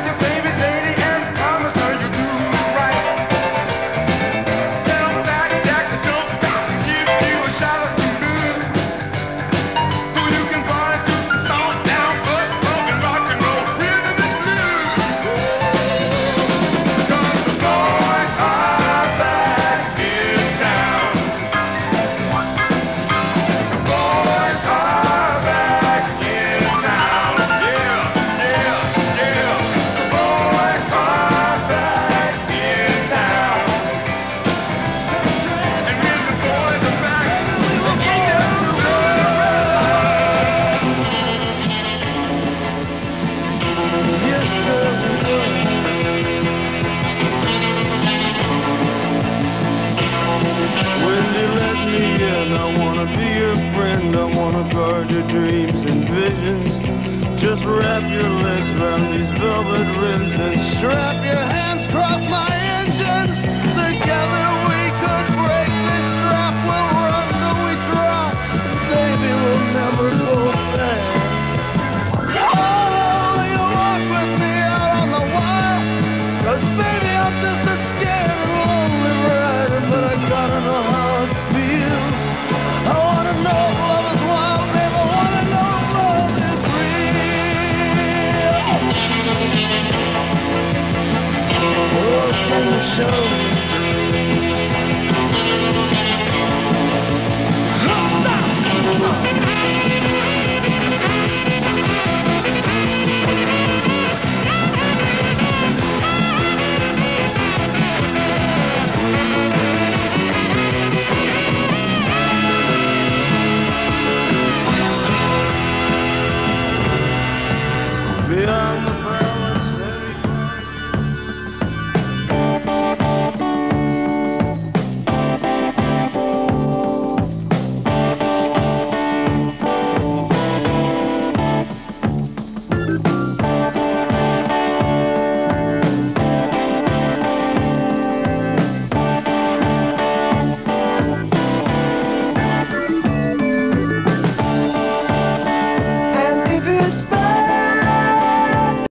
had to be. dreams and visions. Just wrap your legs around these velvet rims and strap your hands across my ears. Oh.